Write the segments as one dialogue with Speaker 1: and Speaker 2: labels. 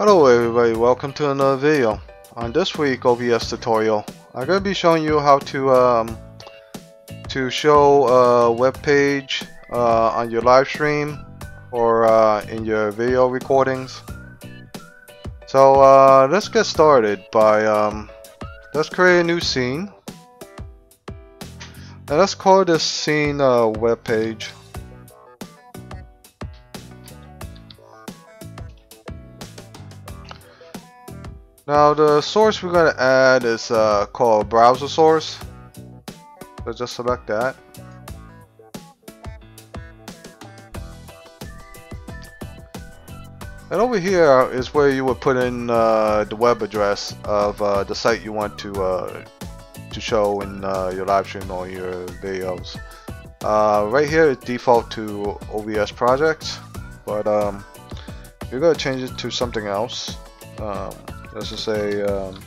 Speaker 1: Hello everybody, welcome to another video. On this week OBS tutorial, I'm going to be showing you how to um, to show a web page uh, on your live stream or uh, in your video recordings. So uh, let's get started by um, let's create a new scene. And let's call this scene a web page. Now the source we're going to add is uh, called browser source. So just select that. And over here is where you would put in uh, the web address of uh, the site you want to uh, to show in uh, your live stream or your videos. Uh, right here is default to OBS projects, but um, you're gonna change it to something else. Um, let's just say um,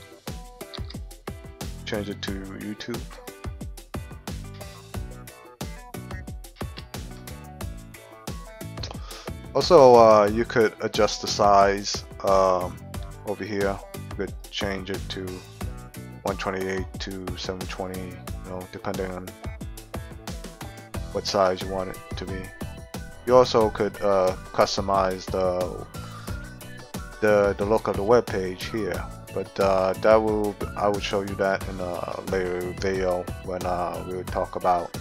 Speaker 1: change it to YouTube. Also, uh, you could adjust the size um, over here. You could change it to 128 to 720, you know, depending on what size you want it to be. You also could uh, customize the the, the look of the web page here but uh, that will I will show you that in a later video when uh, we will talk about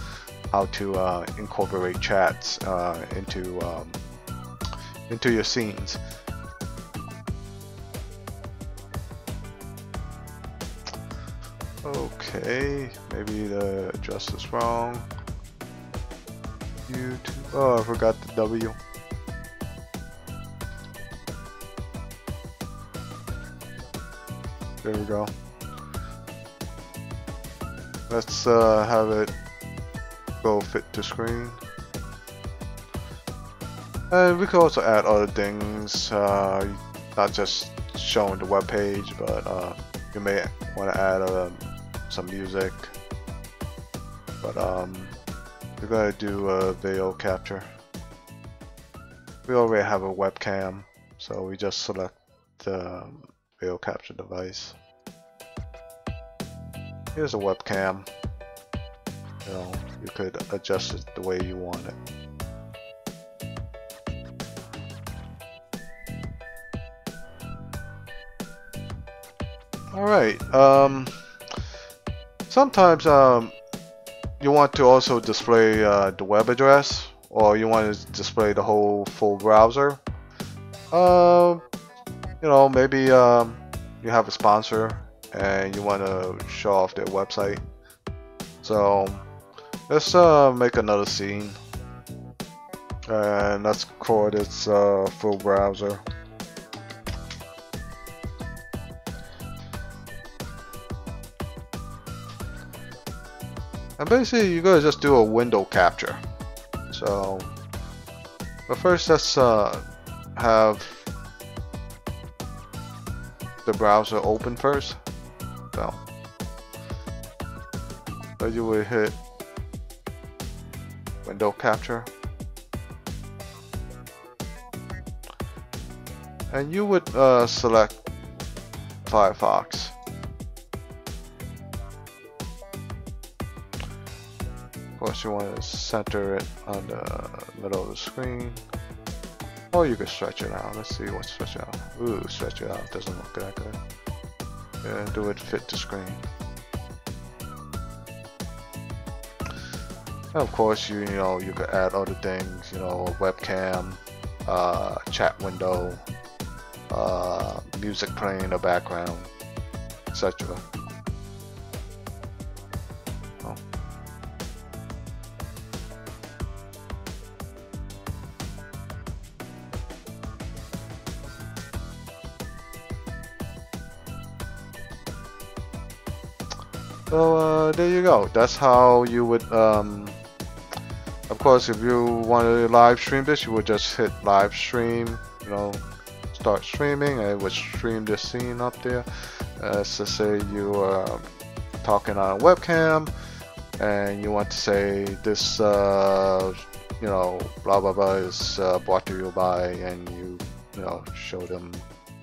Speaker 1: how to uh, incorporate chats uh, into um, into your scenes. Okay, maybe the address is wrong. YouTube. Oh, I forgot the W. There we go. Let's uh, have it go fit to screen. And we could also add other things, uh, not just showing the web page, but uh, you may want to add um, some music. But um, we're gonna do a video capture. We already have a webcam, so we just select the video capture device. Here's a webcam. You know, you could adjust it the way you want it. Alright, um, sometimes um, you want to also display uh, the web address or you want to display the whole full browser. Uh, you know, maybe um, you have a sponsor and you want to show off their website. So let's uh, make another scene and let's call this uh, full browser. And basically, you're gonna just do a window capture. So, but first, let's uh, have the browser open first. So, so you would hit window capture. And you would uh, select Firefox. Of course, you want to center it on the middle of the screen. Or you can stretch it out. Let's see what stretch out. Ooh, stretch it out. Doesn't look that good. Yeah, do it fit the screen. And of course, you you know you could add other things. You know, webcam, uh, chat window, uh, music playing in the background, etc. So uh, there you go. That's how you would. Um, of course, if you want to live stream this, you would just hit live stream. You know, start streaming, and it would stream the scene up there. Uh, say you are talking on a webcam, and you want to say this, uh, you know, blah blah blah is uh, brought to you by, and you, you know, show them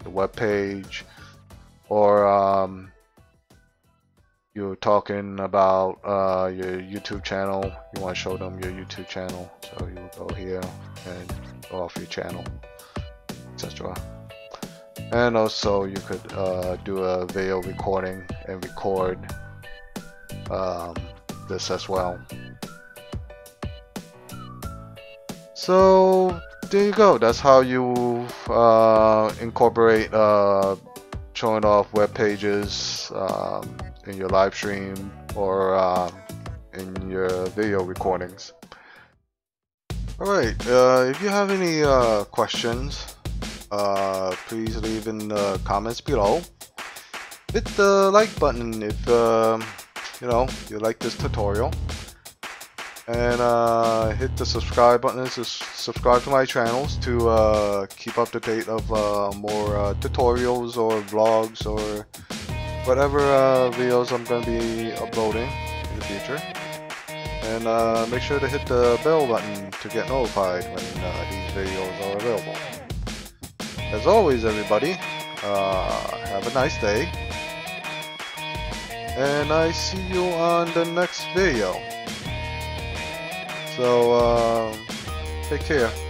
Speaker 1: the web page, or um, you're talking about uh, your YouTube channel. You want to show them your YouTube channel, so you go here and go off your channel, etc. And also, you could uh, do a video recording and record um, this as well. So there you go. That's how you uh, incorporate uh, showing off web pages um, in your live stream or um, in your video recordings. Alright, uh, if you have any uh, questions, uh, please leave in the comments below. Hit the like button if um, you know you like this tutorial and uh, hit the subscribe button to subscribe to my channels to uh, keep up to date of uh, more uh, tutorials or vlogs or whatever uh, videos I'm going to be uploading in the future. And uh, make sure to hit the bell button to get notified when these videos are available. As always everybody have a nice day. And I see you on the next video. So, uh, take care.